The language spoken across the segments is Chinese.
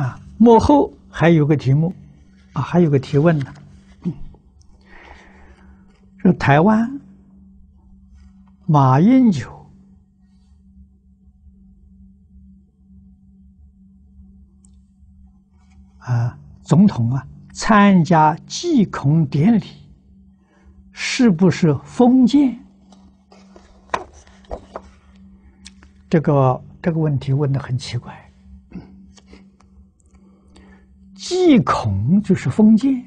啊，幕后还有个题目，啊，还有个提问呢。说台湾马英九啊，总统啊，参加祭孔典礼，是不是封建？这个这个问题问的很奇怪。祭孔就是封建。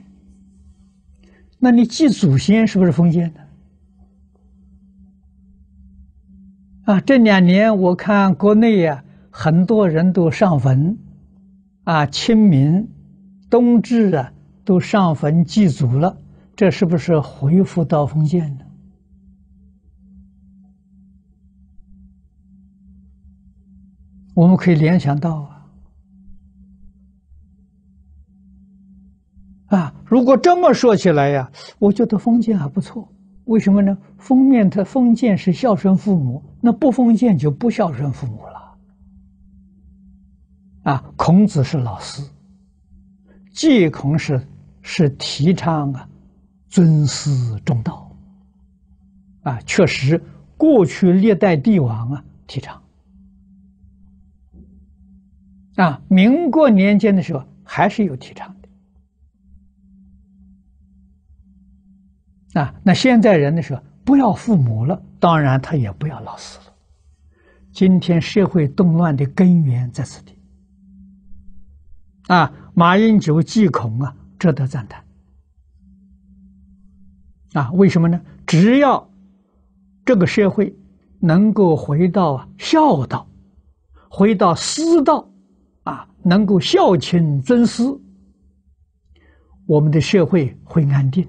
那你祭祖先是不是封建的？啊，这两年我看国内呀，很多人都上坟，啊，清明、冬至啊，都上坟祭祖了，这是不是恢复到封建呢？我们可以联想到啊。啊，如果这么说起来呀，我觉得封建还不错。为什么呢？封面它封建是孝顺父母，那不封建就不孝顺父母了。啊，孔子是老师，季孔是是提倡啊尊师重道。啊，确实，过去历代帝王啊提倡。啊，民国年间的时候还是有提倡。啊，那现在人的时候不要父母了，当然他也不要老师了。今天社会动乱的根源在此地。啊，马英九祭孔啊，值得赞叹。啊，为什么呢？只要这个社会能够回到啊孝道，回到师道，啊，能够孝亲尊师，我们的社会会安定。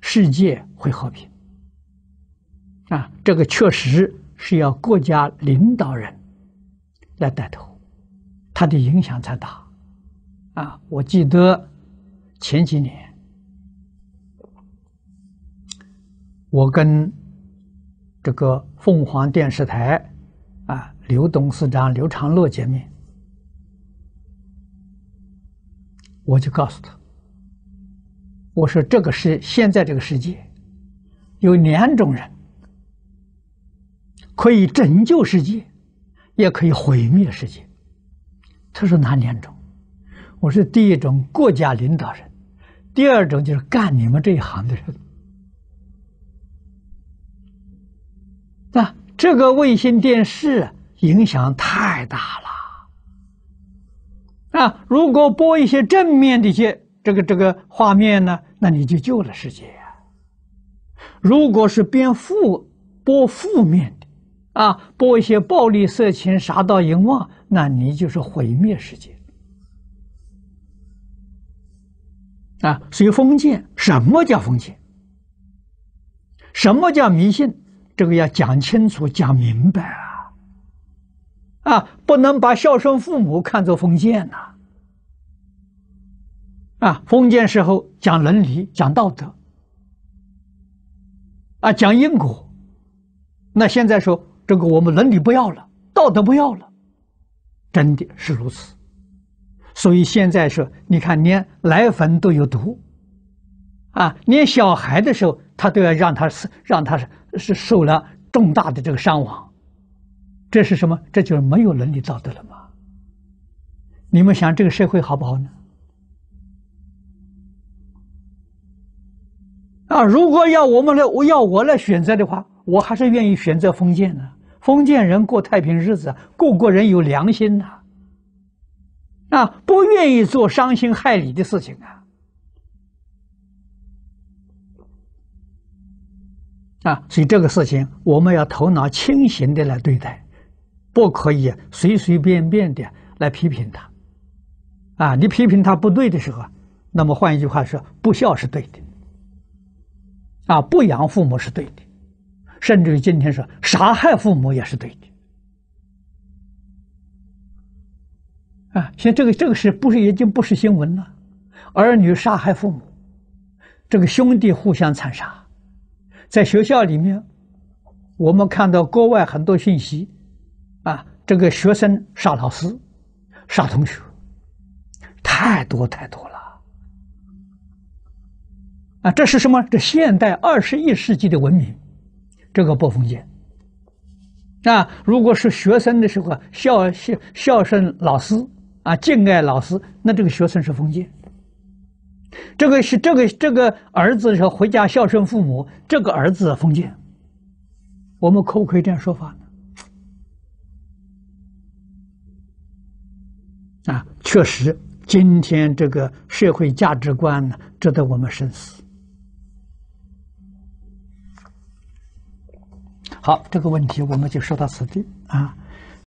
世界会和平啊！这个确实是要国家领导人来带头，他的影响才大啊！我记得前几年，我跟这个凤凰电视台啊刘董事长刘长乐见面，我就告诉他。我说：“这个是现在这个世界，有两种人可以拯救世界，也可以毁灭世界。”他说：“哪两种？”我说：“第一种国家领导人，第二种就是干你们这一行的人。”啊，这个卫星电视影响太大了啊！如果播一些正面的一些。这个这个画面呢，那你就救了世界呀。如果是编负播负面的，啊，播一些暴力、色情、杀盗淫妄，那你就是毁灭世界。啊，所以封建，什么叫封建？什么叫迷信？这个要讲清楚、讲明白啊！啊，不能把孝顺父母看作封建呐。啊封建时候讲伦理、讲道德，啊，讲因果。那现在说这个，我们伦理不要了，道德不要了，真的是如此。所以现在说，你看，连奶粉都有毒，啊，连小孩的时候，他都要让他是让他是是受了重大的这个伤亡，这是什么？这就是没有伦理道德了吗？你们想这个社会好不好呢？啊，如果要我们来，我要我来选择的话，我还是愿意选择封建的。封建人过太平日子，个个人有良心呐，啊，不愿意做伤心害理的事情啊，啊，所以这个事情我们要头脑清醒的来对待，不可以随随便便的来批评他，啊，你批评他不对的时候，那么换一句话说，不孝是对的。啊，不养父母是对的，甚至于今天说杀害父母也是对的。啊，现在这个这个是不是已经不是新闻了？儿女杀害父母，这个兄弟互相残杀，在学校里面，我们看到国外很多信息，啊，这个学生杀老师，杀同学，太多太多了。啊，这是什么？这现代二十一世纪的文明，这个不封建。啊，如果是学生的时候孝孝孝顺老师啊，敬爱老师，那这个学生是封建。这个是这个这个儿子说回家孝顺父母，这个儿子封建。我们可不可以这样说法呢？啊，确实，今天这个社会价值观呢，值得我们深思。好，这个问题我们就说到此地啊。